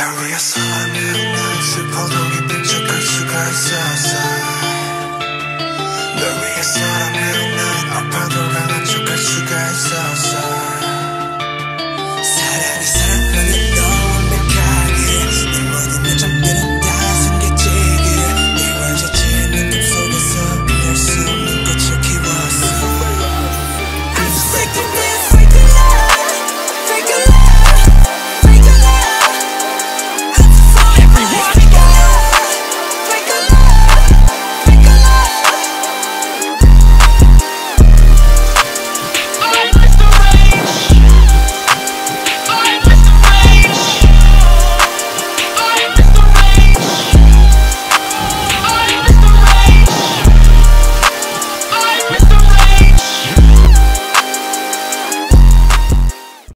날 위해서 하늘은 날 슬퍼도 기쁜 척할 수가 있었어 널 위해서 하늘은